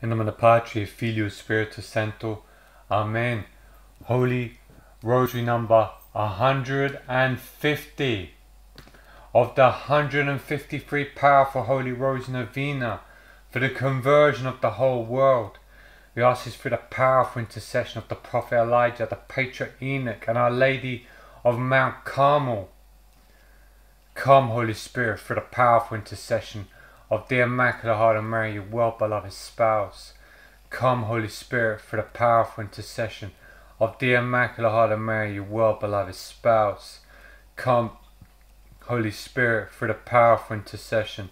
In nome Patri, Filio, Spiritus Sancto. Amen. Holy Rosary number 150 of the 153 powerful Holy Rosary Novena for the conversion of the whole world. We ask this through the powerful intercession of the Prophet Elijah, the Patriarch Enoch, and Our Lady of Mount Carmel. Come, Holy Spirit, through the powerful intercession of the Immaculate Heart of Mary, your well beloved spouse. Come, Holy Spirit, for the powerful intercession of the Immaculate Heart of Mary, your well beloved spouse. Come, Holy Spirit, for the powerful intercession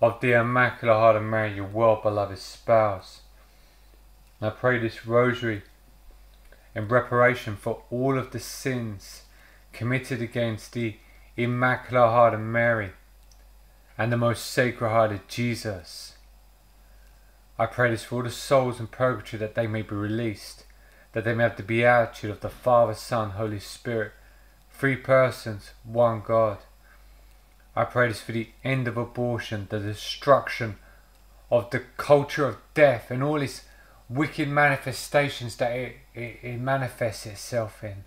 of the Immaculate Heart of Mary, your well beloved spouse. I pray this rosary in reparation for all of the sins committed against the Immaculate Heart of Mary and the most sacred hearted Jesus. I pray this for all the souls in purgatory that they may be released, that they may have the beatitude of the Father, Son, Holy Spirit, three persons, one God. I pray this for the end of abortion, the destruction of the culture of death and all its wicked manifestations that it, it, it manifests itself in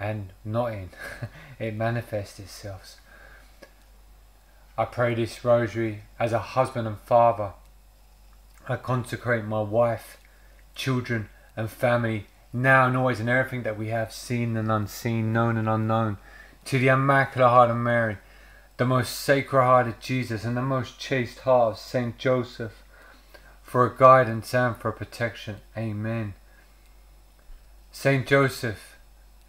and not in. it manifests itself. I pray this rosary as a husband and father. I consecrate my wife, children, and family, now and always, and everything that we have seen and unseen, known and unknown, to the Immaculate Heart of Mary, the most sacred heart of Jesus, and the most chaste heart of Saint Joseph, for a guidance and for protection. Amen. Saint Joseph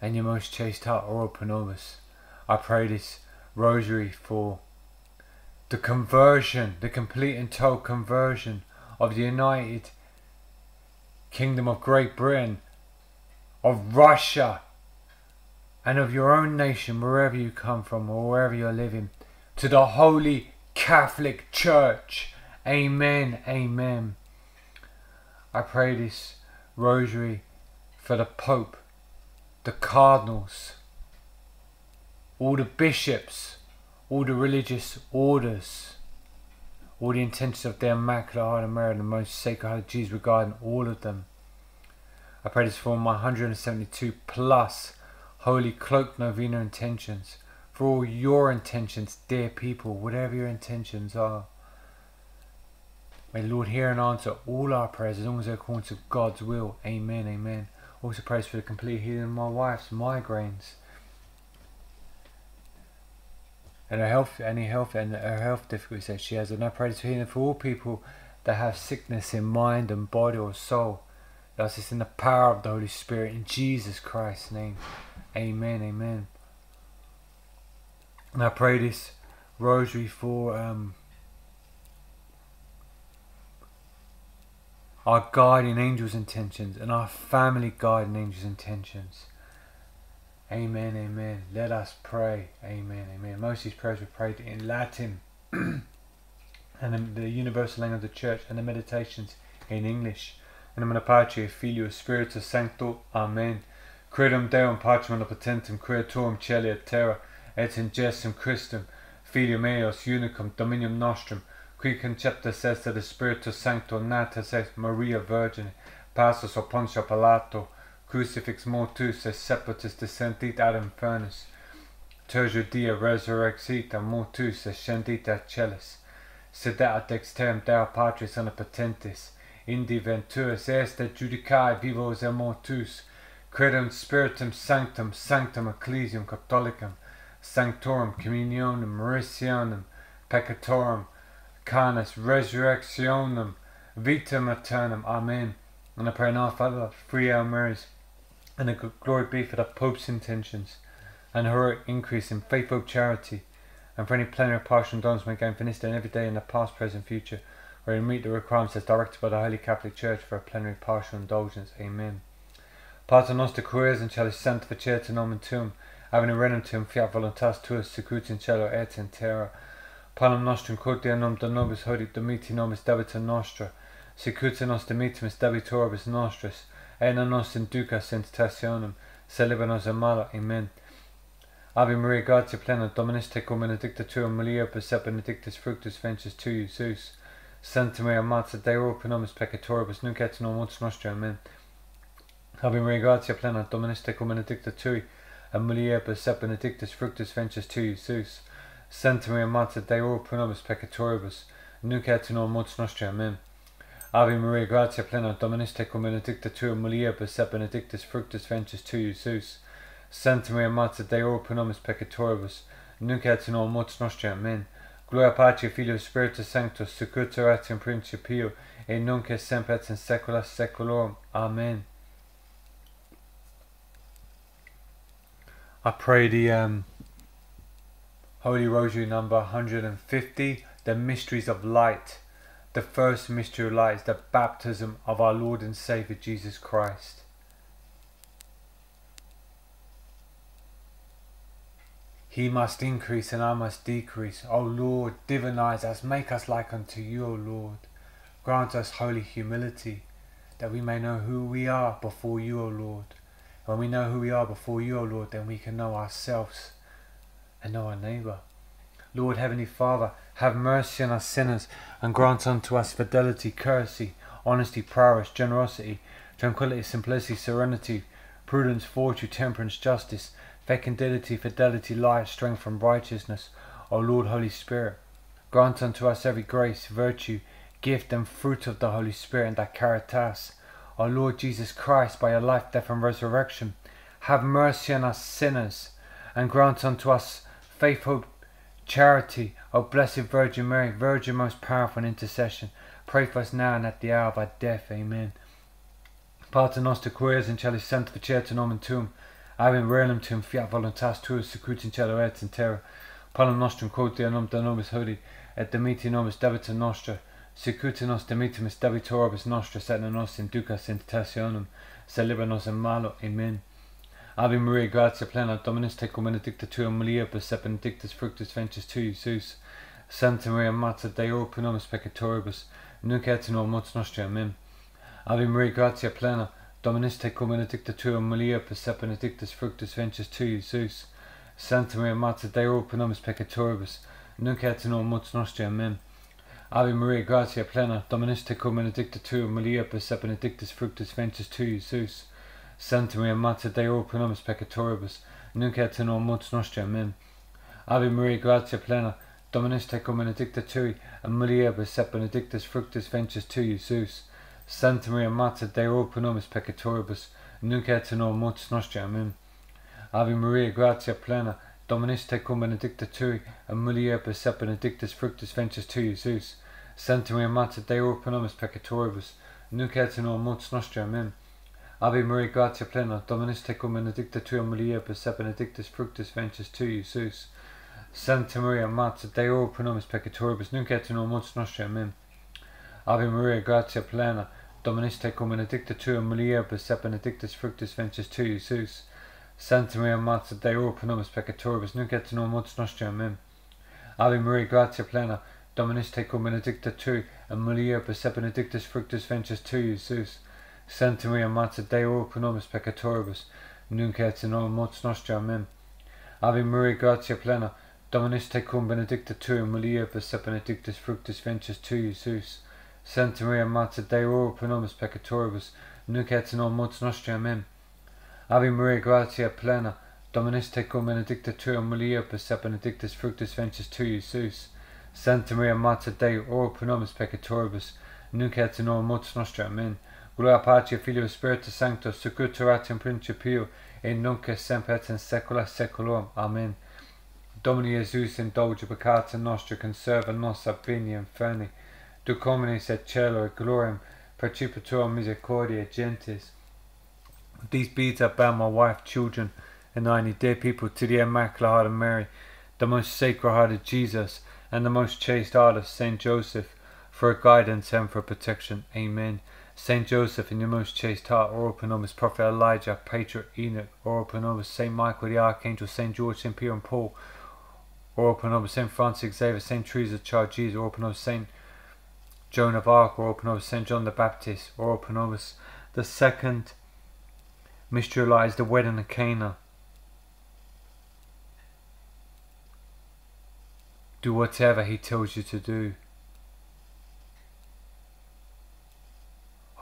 and your most chaste heart are open us. I pray this rosary for the conversion, the complete and total conversion of the United Kingdom of Great Britain, of Russia, and of your own nation, wherever you come from or wherever you're living, to the Holy Catholic Church. Amen. Amen. I pray this rosary for the Pope, the cardinals, all the bishops, all the religious orders, all the intentions of the Immaculate Heart of Mary, the most sacred heart of Jesus regarding all of them. I pray this for my 172 plus Holy Cloak Novena intentions, for all your intentions, dear people, whatever your intentions are. May the Lord hear and answer all our prayers as long as they're according to God's will. Amen, amen. Also praise for the complete healing of my wife's migraines and her health, any health and her health difficulties that she has. And I pray this for healing for all people that have sickness in mind and body or soul. That's just in the power of the Holy Spirit in Jesus Christ's name. Amen. Amen. And I pray this rosary for um, our guardian angels' intentions and our family guardian angels' intentions. Amen, amen. Let us pray. Amen, amen. Most of these prayers were prayed in Latin and the universal language of the church and the meditations in English. In of Patri, Filio, Spiritus Sancto. Amen. Credum Deum Patrum Omnipotentem, Creatorum Celi et Terra, et in gestum Christum, Filium Eos Unicum, Dominium Nostrum, qui conceptus est de Spiritus Sancto, natus est Maria Virgine, passus o Poncio Pilato, crucifix mortus et sepultus descendit ad infernus, tertius dia resurrexit mortus ascendit ad celis, sed ad dexterem Deo Patris omnipotentis, indi venturus est et judicae vivos et mortus, credum spiritum sanctum, sanctum ecclesiam catholicum, sanctorum communionem, meritionem, peccatorum, canis resurrectionem, vitam aeternam. Amen. And I pray now, Father, free our Marys, and the glory be for the Pope's intentions, and heroic increase in faithful charity, and for any plenary partial endowments may gain day and every day in the past, present, future, where we meet the requirements as directed by the Holy Catholic Church for a plenary partial indulgence. Amen. Pater noster queres in celis sanctificetur nomen tuum, avene renum tuum fiat voluntas tuas secut in cielo et in terra. Panem nostrum quotidianum de nobis hodie domiti nomis debita nostra, secut in nos dimitimus debitoribus nostris, et non nos inducas in tentationem, sed libera nos a malo. Amen. Ave Maria, gratia plena, Dominus tecum benedicta tua mulier, per benedictus fructus ventris tui, Iesus. Santa Maria Mater Dei pro nobis peccatoribus, nunc et in mortis nostri. Amen. Ave Maria, gratia plena, Dominus tecum benedicta tui, et mulieribus sep benedictus fructus ventris tui, Jesus. Santa Maria Mater Dei pro nobis peccatoribus, nunc et in mortis nostri. Amen. Ave Maria, gratia plena, Dominus tecum benedicta tui, et mulieribus sep benedictus fructus ventris. Santa Maria Mater Dei pro nobis peccatoribus, nunc et in mortis nostri. Amen. Gloria Patri, Filio, Spiritus Sanctus, et in principio, et nunc et semper et in saecula saeculorum. Amen. I pray the um, Holy Rosary number 150, the mysteries of light. The first mystery is the baptism of our Lord and Saviour Jesus Christ. He must increase and I must decrease. O Lord, divinize us, make us like unto you, O Lord. Grant us holy humility, that we may know who we are before you, O Lord. When we know who we are before you, O Lord, then we can know ourselves and know our neighbour. Lord, Heavenly Father, have mercy on us sinners, and grant unto us fidelity, courtesy, honesty, prowess, generosity, tranquility, simplicity, serenity, prudence, fortitude, temperance, justice, fecundity, fidelity, life, strength, and righteousness. O Lord, Holy Spirit, grant unto us every grace, virtue, gift, and fruit of the Holy Spirit and that caritas. O Lord Jesus Christ, by your life, death, and resurrection, have mercy on us sinners, and grant unto us faith, hope, charity. O Blessed Virgin Mary, Virgin most powerful in intercession, pray for us now and at the hour of our death. Amen. Pater noster, queres in celis sanctificetur nomen tuum, Avem relum tuum fiat voluntas tua secut in cielo et in terra. Panem nostrum quotia nom da nobis hodie, et dimiti nobis debita nostra, secut nos dimitimus debitoribus nostris et non nos in tentationem, sed libera nos in malo. Amen. Ave Maria, gratia plena, Dominus tecum benedicta tua mulieribus et benedictus fructus ventris tui, Jesus. Santa Maria Mater Dei pro nobis peccatoribus, nunc et in mortis nostri. Amen. Ave Maria, gratia plena, Dominus tecum benedicta tua mulieribus et benedictus fructus ventris tui, Jesus. Santa Maria Mater Dei pro nobis peccatoribus, nunc et in mortis nostri. Amen. Ave Maria, gratia plena, Dominus tecum benedicta tua mulieribus et benedictus fructus ventris tui, Jesus. Santa Mater Dei pro nobis peccatoribus, nunc et in mortis nostri. Amen. Ave Maria, gratia plena, Dominus tecum benedicta tui, et mulieribus et benedictus fructus ventris tui, Jesus. Santa Maria Mater Dei pro nobis peccatoribus, nunc et in mortis nostri. Amen. Ave Maria, gratia plena, Dominus tecum benedicta tui, et mulieribus et benedictus fructus ventris tui, Jesus. Santa Maria Mater Dei pro nobis peccatoribus, nunc et in mortis nostri. Amen. Ave Maria, gratia plena, Dominus tecum benedicta tua mulieribus et benedictus fructus ventris tui, Jesus. Santa Maria Mater Dei pro nobis peccatoribus, nunc et in mortis nostri. Amen. Ave Maria, gratia plena, Dominus tecum benedicta tua mulieribus et benedictus fructus ventris tui, Jesus. Santa Maria Mater Dei pro nobis peccatoribus, nunc et in mortis nostri. Amen. Ave Maria, gratia plena, Dominus tecum benedicta tui, et mulieribus et benedictus fructus ventris tui, Jesus. Maria Mater Dei pro nobis peccatoribus, nunc et in mortis nostri. Amen. Ave Maria, gratia plena, Dominus tecum benedicta tui, mulieribus et benedictus fructus ventris tui, Jesus. Santa Maria Mater Dei pro nobis peccatoribus, nunc et in mortis nostri. Amen. Ave Maria, gratia plena, Dominus tecum benedicta tua mulieribus et benedictus fructus ventris tui, Jesus. Santa Maria Mater Dei pro nobis peccatoribus, nunc et in mortis nostri. Amen. Gloria Patri, Filio, Spiritus Sanctus, secutor et in principio, et nunc et semper et in saecula saeculorum. Amen. Domini Jesus indulge peccata nostra, conserva nos ab bini inferni, duc hominis et cielo et gloriam, percipitur misericordia gentis. These beads I bound my wife, children, and ninety dear people to the Immaculate Heart of Mary, the most sacred heart of Jesus, and the most chaste heart of Saint Joseph, for guidance and for protection. Amen. Saint Joseph, in your most chaste heart, ora pro nobis Prophet Elijah, Patriarch Enoch, ora pro nobis Saint Michael the Archangel, Saint George, Saint Peter and Paul, ora pro nobis Saint Francis Xavier, Saint Teresa, Child Jesus, ora pro nobis Saint Joan of Arc, ora pro nobis Saint John the Baptist, ora pro nobis. The second mystery lies the wedding of Cana. Do whatever he tells you to do.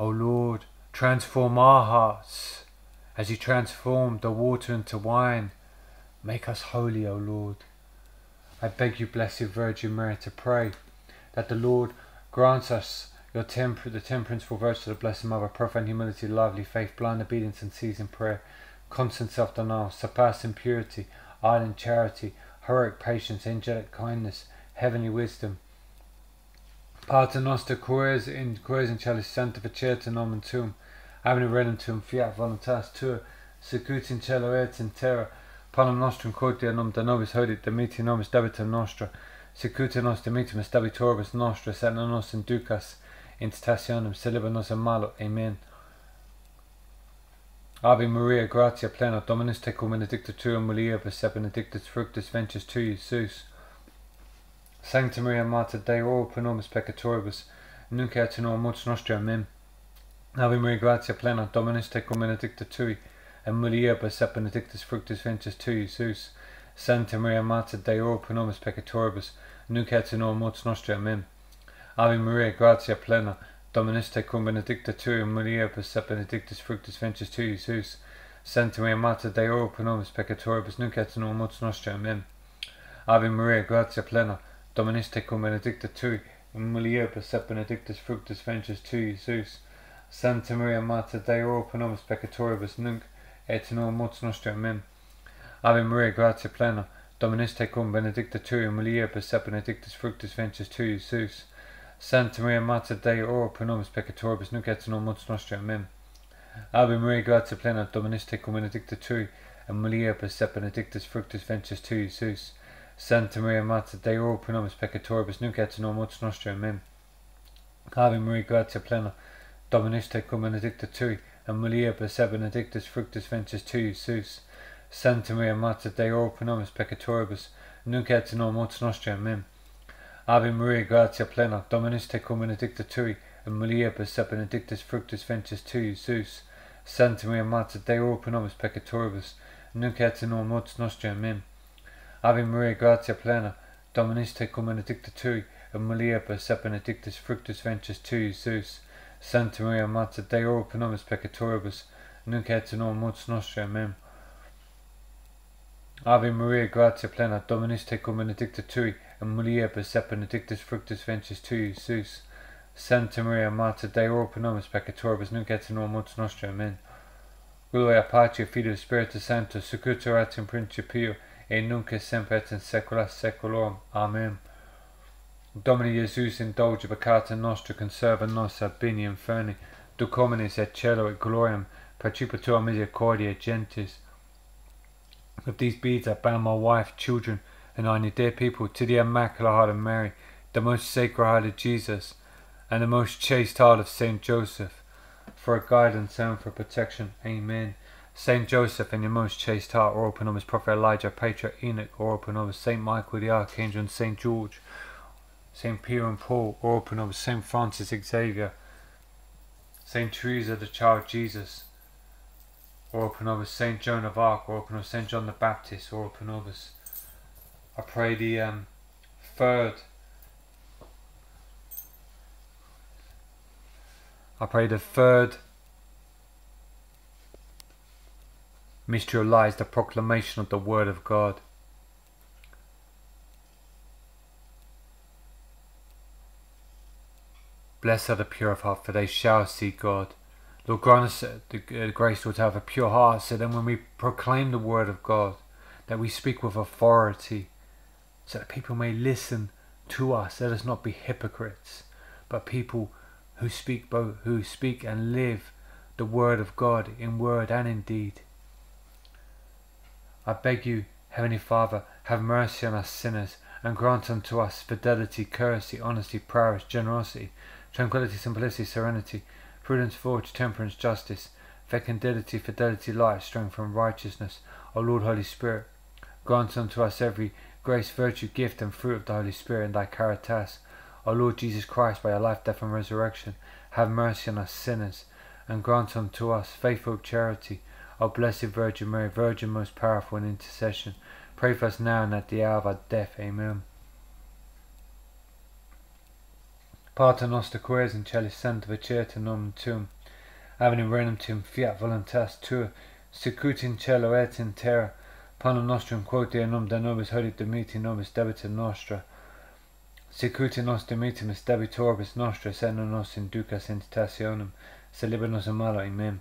O Lord, transform our hearts as you transformed the water into wine. Make us holy, O Lord. I beg you, Blessed Virgin Mary, to pray that the Lord grants us your temper, the ten principal virtues of the Blessed Mother, profound humility, lively faith, blind obedience and seasoned prayer, constant self-denial, surpassing purity, ardent charity, heroic patience, angelic kindness, heavenly wisdom. Pater noster queres in queres in chalice sanctificerta nomen tuum, avene renum tuum fiat voluntas tua, secut in cielo et in terra, panem nostrum quotidianum nom da nobis hodit, dimiti nobis debitum nostra, secut nos dimitimus debitoribus nostra, et non nos inducas in tentationem, sed nos a malo. Amen. Ave Maria, gratia plena, Dominus tecum benedicta tua mulieribus, et benedictus fructus ventris tui, Iesus. Sancta Maria Mater Dei, ora pro nobis peccatoribus, nunc et in hora mortis nostri. Amen. Ave Maria, gratia plena, Dominus tecum benedicta tui, et mulieribus, et benedictus fructus ventris tui, Iesus. Sancta Maria Mater Dei, ora pro nobis peccatoribus, nunc et in hora mortis nostri. Amen. Ave Maria, gratia plena, Dominus tecum benedicta tui, mulieribus, et benedictus fructus ventris tui, Iesus. Sancta Maria Mater Dei, ora pro nobis peccatoribus, nunc et in hora mortis nostri. Amen. Ave Maria, gratia plena, Dominus tecum benedicta tui, mulieribus, et benedictus fructus ventris tui, Iesus. Sancta Maria Mater Dei, ora pro nobis peccatoribus, nunc et in hora mortis nostri. Amen. Ave Maria, gratia plena, Dominus tecum benedicta tui, mulieribus, et benedictus fructus ventris tui, Iesus. Santa Maria Mater Dei, ora pro nobis peccatoribus, nunc et in hora mortis nostri. Amen. Ave Maria, gratia plena, Dominus tecum benedicta tu, et mulieribus, benedictus fructus ventris tui, Iesus. Santa Maria Mater Dei, ora pro peccatoribus, nunc et in mortis nostri. Amen. Ave Maria, gratia plena, Dominus tecum benedicta tui, et mulieribus, et benedictus fructus ventris tui, Iesus. Santa Maria Mater Dei, ora pro peccatoribus, nunc et in mortis nostri. Amen. Ave Maria, gratia plena, Dominus tecum benedicta tui, et mulieribus, et benedictus fructus ventris tui, Iesus. Santa Maria Mater Dei, ora pro peccatoribus, nunc et in mortis nostri. Amen. Ave Maria, gratia plena, Dominus tecum benedicta tui, et mulieribus, et benedictus fructus ventris tui, Iesus. Santa Maria Mater Dei, ora pro nobis peccatoribus, nunc et in hora mortis nostri. Amen. Ave Maria, gratia plena, Dominus tecum benedicta tui, et mulieribus, et benedictus fructus ventris tui, Iesus. Santa Maria Mater Dei, ora pro nobis peccatoribus, nunc et in hora mortis nostri. Amen. Gloria Patri, Filio, Spiritus Sancto, secutor et in principio, et nunc et semper et in saecula saeculorum. Amen. Domini Iesus indulge peccata nostra, conserva nos ab bini inferni, duc et cielo et gloriam, percipitur misericordiae gentis. With these beads I bound my wife, children, and I dear people to the Immaculate Heart of Mary, the most sacred heart of Jesus, and the most chaste heart of Saint Joseph, for a guidance and for protection. Amen. Saint Joseph and your most chaste heart, or open his prophet Elijah, Patriarch Enoch, or open of Saint Michael the Archangel, and Saint George, Saint Peter and Paul, or open of Saint Francis Xavier, Saint Teresa the Child Jesus, or open of Saint Joan of Arc, or open of Saint John the Baptist, or open us. I pray the um, third. I pray the third mystery lies the proclamation of the Word of God. Blessed are the pure of heart, for they shall see God. Lord, grant us uh, uh, the grace to have a pure heart, so that when we proclaim the Word of God, that we speak with authority, so that people may listen to us. Let us not be hypocrites, but people who speak both, who speak and live the Word of God in word and in deed. I beg you, Heavenly Father, have mercy on us sinners, and grant unto us fidelity, courtesy, honesty, prowess, generosity, tranquility, simplicity, serenity, prudence, fortune, temperance, justice, fecundity, fidelity, life, strength, and righteousness. O Lord, Holy Spirit, grant unto us every grace, virtue, gift, and fruit of the Holy Spirit in thy caritas. O Lord Jesus Christ, by your life, death, and resurrection, have mercy on us sinners, and grant unto us faithful charity. O Blessed Virgin Mary, Virgin most powerful in intercession, pray for us now and at the hour of our death. Amen. Pater noster queres in celis sancta veceta nomen tuum, avenim renum tuum fiat voluntas tua, sicut in cielo et in terra, panem nostrum quotidianum da nobis hodie dimiti nobis debita nostra, sicut nos dimitimus debitoribus nostris et non nos inducas in tentationem, se liber nos malo, amen.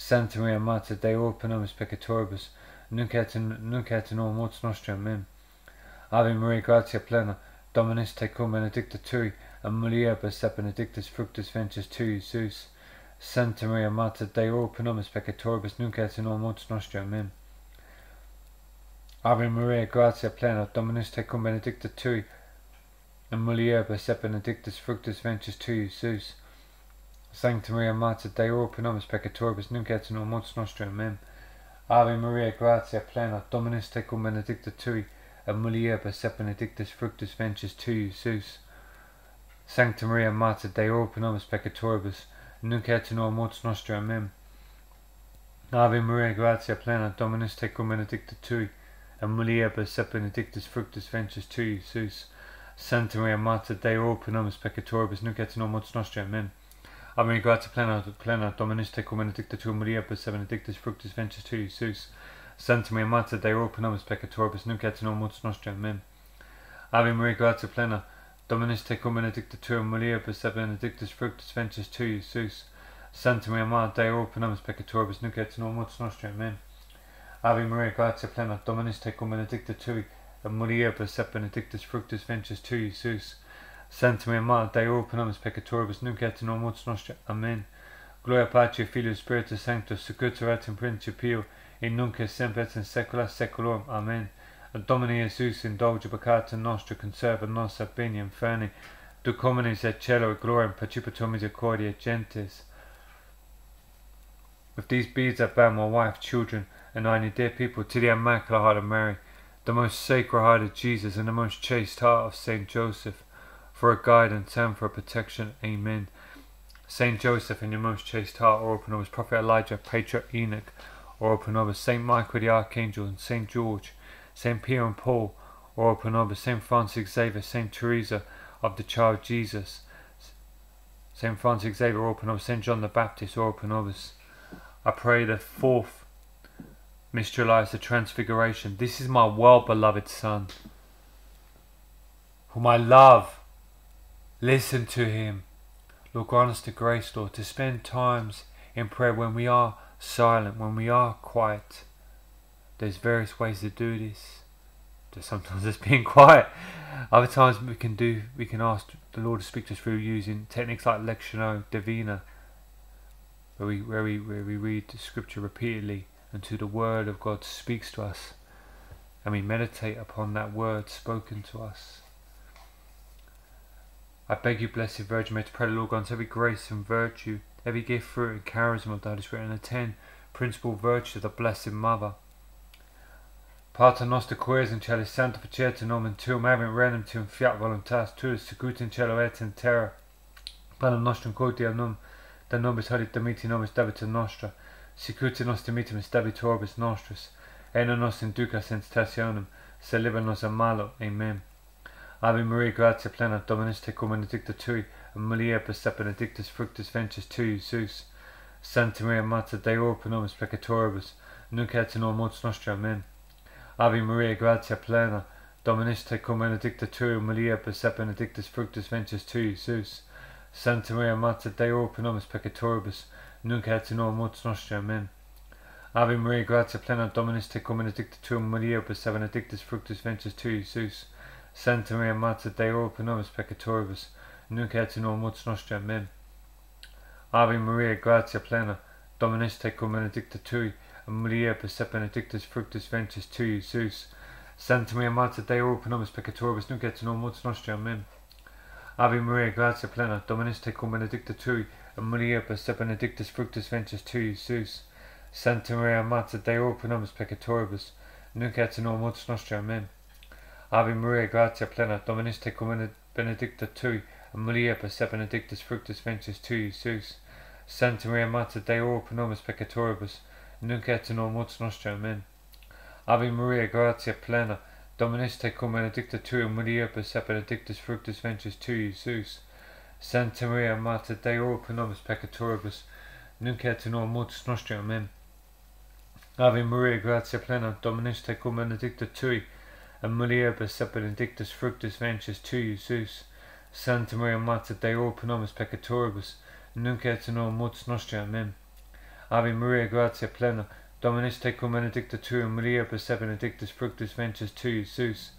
Santa Maria Mater Dei ora peccatoribus, nunc et in, nunc et mortis nostra, amen. Ave Maria gratia plena Dominus tecum benedicta tui et mulieribus et benedictus fructus ventris tui, Iesus. Santa Maria Mater Dei nobis peccatoribus, nunc et in mortis nostra, amen. Ave Maria gratia plena Dominus tecum benedicta tui et mulieribus et benedictus fructus ventris tui, Iesus. Sancta Maria Mater Dei pro peccatoribus, nunc et in hora mortis nostra, amen. Ave Maria gratia plena Dominus tecum benedicta tui et mulieribus et benedictus fructus ventris tui, Iesus. Sancta Maria Mater Dei ora peccatoribus, nunc et in hora mortis nostra, amen. Ave Maria gratia plena Dominus tecum benedicta tui et mulieribus et benedictus fructus ventris tui, Iesus. Santa Maria Mater Dei ora peccatoribus, nunc et in hora mortis amen. Ave Maria gratia plena, plena Dominus tecum benedicta tua mulieribus et benedictus fructus ventris tui, Iesus. Santa Maria Mater Dei ora pro peccatoribus, nunc et in hora mortis nostra, amen. Ave Maria gratia plena, Dominus tecum benedicta tua mulieribus et benedictus fructus ventris tui, Iesus. Santa Maria Mater Dei ora pro peccatoribus, nunc et in hora mortis nostra, amen. Ave Maria gratia plena, Dominus tecum benedicta et mulieribus et benedictus fructus ventris tui, Iesus. Dei ora pro peccatoribus, nunc et in hora mortis nostra, amen. Gloria Patri Filio Spiritus Sanctus, secutor et in principio, in nunc et semper et in saecula saeculorum, amen. Et Domini Iesus indulge peccata nostra, conserva nos ab bene inferni, duc homines et cielo et gloriam percipitur misericordia gentes. With these beads I bound my wife, children, and I, and dear people, to the Immaculate Heart of Mary, the most sacred heart of Jesus, and the most chaste heart of Saint Joseph, for a guidance and for a protection. Amen. Saint Joseph, in your most chaste heart, or open over Prophet Elijah, Patriarch Enoch, or open over Saint Michael the Archangel, and Saint George, Saint Peter and Paul, or open over Saint Francis Xavier, Saint Teresa of the Child Jesus, Saint Francis Xavier, or open over Saint John the Baptist, or open over. I pray the fourth mystery lies the Transfiguration. This is my well beloved Son, whom I love. Listen to him. Lord, grant us the grace, Lord, to spend times in prayer when we are silent, when we are quiet. There's various ways to do this. Sometimes it's being quiet. Other times we can do we can ask the Lord to speak to us through using techniques like Lectio Divina, where we where we where we read the scripture repeatedly until the word of God speaks to us and we meditate upon that word spoken to us. I beg you, Blessed Virgin Mary, to pray the Lord grant every grace and virtue, every gift, fruit, and charism of the Holy Spirit, and ten principal virtues of the Blessed Mother. Pater noster queres in celis sancta faceta nomen tuum avent renum tuum fiat voluntas tuus secut in cielo et in terra. Panem nostrum quotidianum da nobis hodie dimiti nobis debita nostra, sicut in nos dimitimus debitoribus nostris, et non nos in tentationem, se liber nos. Amen. Ave Maria gratia plena Dominus tecum benedicta tui, et mulieribus et benedictus fructus ventris tui, Iesus. Santa Maria Mater Dei pro nobis peccatoribus, nunc et in mortis nostra. Amen. Ave Maria gratia plena Dominus tecum benedicta tui, mulieribus et benedictus fructus ventris tui, Iesus. Santa Maria Mater Dei pro nobis peccatoribus, nunc et in mortis nostra. Amen. Ave Maria gratia plena Dominus tecum benedicta tui, mulieribus et benedictus fructus ventris tui, Iesus. Santa Maria Mater ora pro nobis peccatoribus, nunc et in hora mortis nostra. Amen. Ave Maria gratia plena Dominus tecum benedicta tui, et mulieribus et benedictus fructus ventris tui, Iesus. Santa Maria Mater Dei ora peccatoribus, nunc et in hora mortis nostra. Amen. Ave Maria, gratia plena, Dominus tecum benedicta tui, et mulieribus et benedictus fructus ventris tui, Iesus. Santa Maria, Mater pro nobis peccatoribus, nunc et in mortis nostri. Amen. Ave Maria, gratia plena, Dominus tecum benedicta tui, et mulieribus et benedictus fructus ventris tui, Iesus. Santa Maria, Mater Dei, pro nobis peccatoribus, nunc et in hora mortis nostri. Amen. Ave Maria, gratia plena, Dominus tecum benedicta tu, tui mulieribus et benedictus fructus ventris tui, Iesus. Santa Maria, Mater Dei, pro nobis peccatoribus, nunc et in hora mortis nostri. Amen. Ave Maria, gratia plena, Dominus tecum benedicta tui, mulieribus et benedictus fructus ventris tui, Iesus. Santa Maria, Mater Dei, pro peccatoribus, nunc et in hora mortis nostri. Amen. Ave Maria, gratia plena, Dominus tecum benedicta tui mulieribus et benedictus fructus ventris tui, Iesus.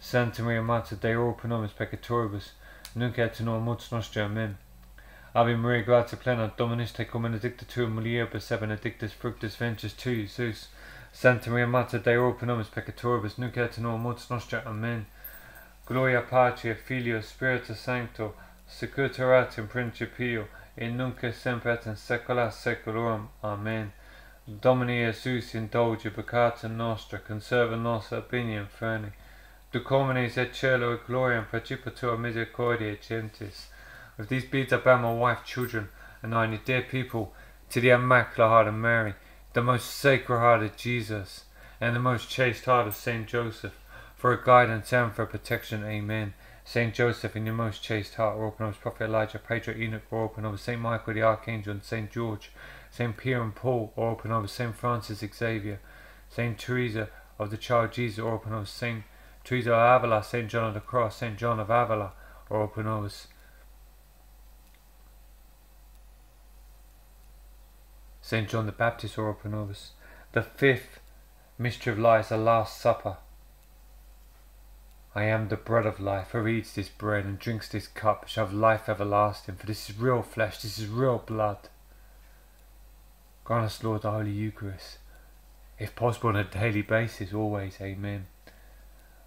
Santa Maria Mater Dei nobis peccatoribus, nunc et in hora mortis nostri. Amen. Ave Maria gratia plena, Dominus tecum benedicta tui mulieribus et benedictus fructus ventris tui, Iesus. Santa Maria Mater Dei pro nobis peccatoribus, nunc et in hora mortis nostri. Amen. Gloria Patri, Filio, Spiritus Sancto, Secutor erat in principio, et nunc et semper et in saecula saeculorum. Amen. Domini Jesus indulge peccata nostra, conserva nos opinion ferni. Ducomines et cielo et gloria and praecipitur misericordia gentis. With these beads I bow my wife, children, and I, dear people, to the Immaculate Heart of Mary, the most sacred heart of Jesus, and the most chaste heart of Saint Joseph, for a guidance and for protection. Amen. Saint Joseph, in your most chaste heart, open over Prophet Elijah, Patriarch Enoch, open over Saint Michael the Archangel, and Saint George, Saint Peter and Paul, open over Saint Francis Xavier, Saint Teresa of the Child Jesus, open over Saint Teresa of Avila, Saint John of the Cross, Saint John of Avila, open over Saint John the Baptist, or open over The fifth mystery of life is the Last Supper. I am the bread of life. Whoever eats this bread and drinks this cup shall have life everlasting. For this is real flesh, this is real blood. Grant us, Lord, the Holy Eucharist, if possible on a daily basis, always. Amen.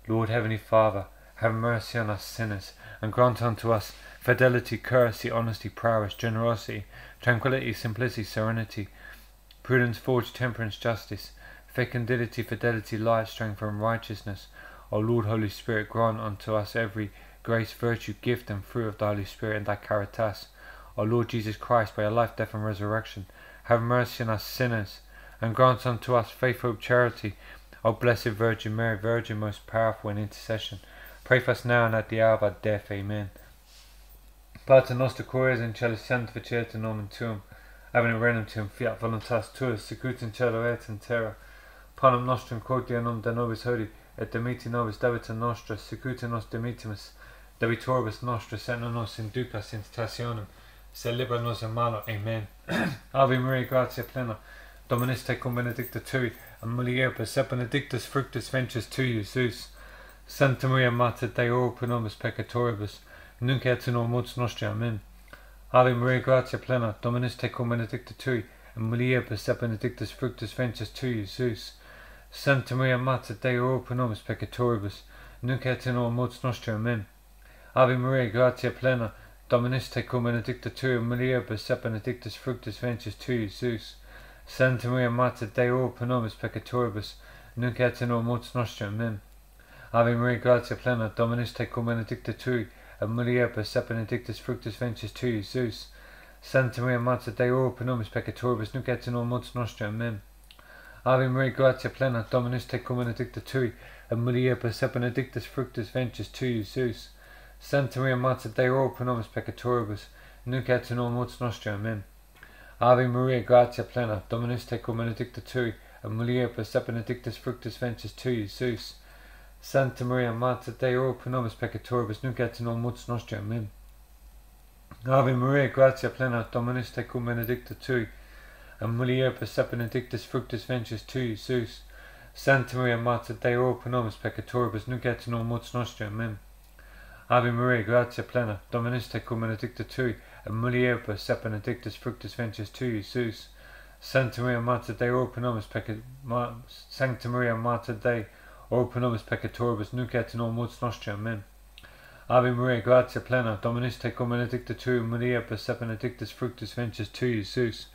Lord, Heavenly Father, have mercy on us sinners, and grant unto us fidelity, courtesy, honesty, prowess, generosity, tranquility, simplicity, serenity, prudence, fortune, temperance, justice, fecundity, fidelity, light, strength, and righteousness. O Lord, Holy Spirit, grant unto us every grace, virtue, gift, and fruit of the Holy Spirit and thy caritas. O Lord Jesus Christ, by your life, death, and resurrection, have mercy on us sinners, and grant unto us faith, hope, charity. O Blessed Virgin Mary, Virgin most powerful in intercession, pray for us now and at the hour of our death. Amen. Pater noster cores in celis sanctificetur nomen tuum, avene renum tuum fiat voluntas tua, sicut in cielo et in terra. Panem nostrum quotidianum da nobis hodie, et dimiti nobis debita nostra, sicut nos dimitimus, debitoribus nostris, et non nos inducas in tentationem, se libera nos in malo. Amen. Ave Maria, gratia plena, Dominus tecum benedicta tui, and mulieribus et benedictus fructus ventris tui, Iesus. Santa Maria Mater pro nobis peccatoribus, nunc et in mortis nostri. Amen. Ave Maria, gratia plena, Dominus tecum benedicta tui, and mulieribus et benedictus fructus ventris tui, Iesus. Santa Maria Mater pro nobis peccatoribus, nunc et in hora nostri. Amen. Ave Maria, gratia plena, Dominus tecum benedicta tui, mulieribus et benedictus fructus ventris tui, Iesus. Santa Maria Mater pro nobis peccatoribus, nunc et in mortis nostri. Amen. Ave Maria, gratia plena, Dominus tecum benedicta tui, et mulieribus et benedictus fructus ventris tui, Iesus. Santa Maria Mater Dei, ora pro nobis peccatoribus, nunc et in hora mortis nostri. Amen. Ave Maria, gratia plena, Dominus tecum benedicta tui, et mulieribus et benedictus fructus ventris tui, Iesus. Santa Maria Mater Dei, ora pro nobis peccatoribus, nunc et in hora mortis nostri. Amen. Ave Maria, gratia plena, Dominus tecum benedicta tui, et mulieribus et benedictus fructus ventris tui, Iesus. Santa Maria Mater Dei, ora pro nobis peccatoribus, nunc et in mortis nostri. Amen. Ave Maria, gratia plena, Dominus tecum benedicta tui, et mulieribus et benedictus fructus ventris tui, Iesus. Santa Maria Mater Dei, ora pro nobis peccatoribus, nunc et in mortis nostri. Amen. Ave Maria, gratia plena, Dominus tecum benedicta tui, et mulieribus et benedictus fructus ventris tui, Iesus. Santa Maria Mater Dei, ora pro nobis peccatoribus, Sancta Maria Mater Dei, ora pro nobis peccatoribus, nunc et in hora mortis nostri. Amen. Ave Maria, gratia plena, Dominus tecum benedicta tu, Maria, per benedictus fructus ventris tui, Jesus.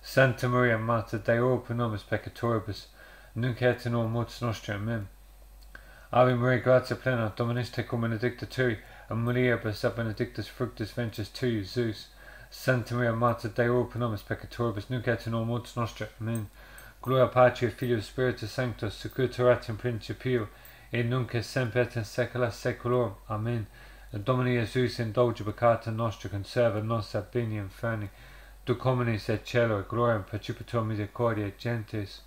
Santa Maria, Mater Dei, ora pro nobis peccatoribus, nunc et in hora mortis nostra. Amen. Ave Maria, gratia plena, Dominus tecum benedicta and Maria, per benedictus fructus ventris tui, Jesus. Santa Maria, Mater Dei, ora pro nobis peccatoribus, nunc et in hora mortis nostra. Amen. Gloria Patri, Filio, Spiritus Sanctus, secutor in principio, et nunc et semper et in saecula saeculorum. Amen. Domini Jesus indulge peccata nostra, conserva nos ab bene inferni, duc homines et cielo, et gloriam percipitur misericordia gentes.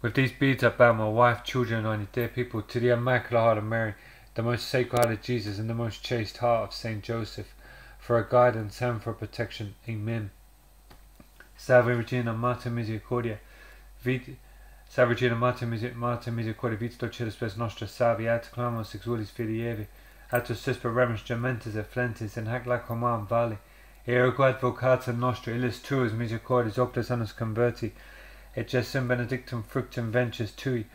With these beads I bow my wife, children, and dear people to the Immaculate Heart of Mary, the most sacred heart of Jesus, and the most chaste heart of Saint Joseph, for a guidance and for protection. Amen. Salve Regina, Mater Misericordia, Vit Salve Regina, Mater, Miser Mater Misericordia, Vita Dulceris Spes Nostra, Salve, et clamus exulis filievi, atus susper remus gementes et in hac lacrimam vale, ergo advocata nostra, illis tuus misericordias, optus annus converti, et jesum benedictum fructum ventris tui,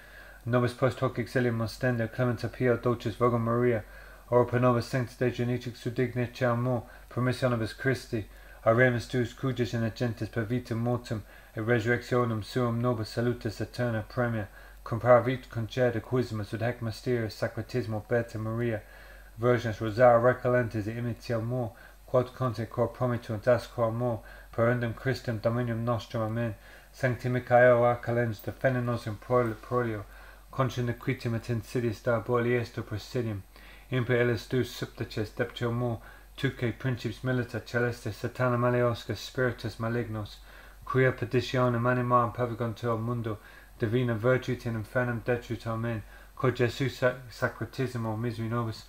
nobis post hoc exilium ostende, clementa pia dulcis Virgo Maria, ora pro nobis sancta Dei genitrix sudignit amor, promissionibus Christi, Aremus tuus cujus in agentis per vitam mortem, et resurrectionem suum nobis salutis eterna premia, comparavit conceda quisimus ut hac mysterius sacratismo beta Maria, virgines rosara recolentes et imitiamur, quod conte cor promitunt as cor amor, perendum Christum dominium nostrum, amen. Sancti Michael arcalens, defende nos in prolio, contra nequitim et insidius diaboli esto presidium, imper elis dus subtices deptio mor, tuque principes milita celeste satana maleosca spiritus malignos, quia petitionem animam pervigantur mundo, divina virtute in infernum detrut, amen. Quod Jesus sacratisimo miseri nobis,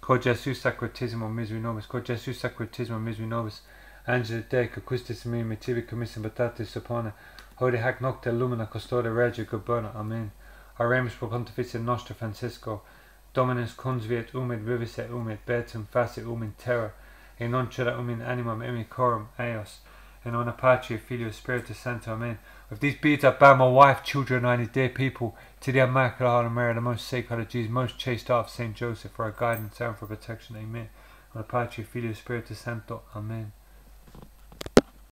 quod Jesus sacratisimo miseri nobis, quod Jesus sacratisimo miseri nobis, angela Dei, quistis me mitivi commissim batatis suppone, hodie hac nocte lumina custode regi guberna, amen. Oremus pro pontificia nostra Francisco, Dominus consviet umid vivis et umid betum facit umid terra, et non cera umid animam emi corum eos, in honor Patri, Filio, Spiritus Sancto, Amen. With these beads I bow my wife, children, and any dear people to the Immaculate Heart of Mary, the most sacred of Jesus, most chaste heart of Saint Joseph, for our guidance and for protection. Amen. On Patri, Filio, Spiritus Sancto, Amen.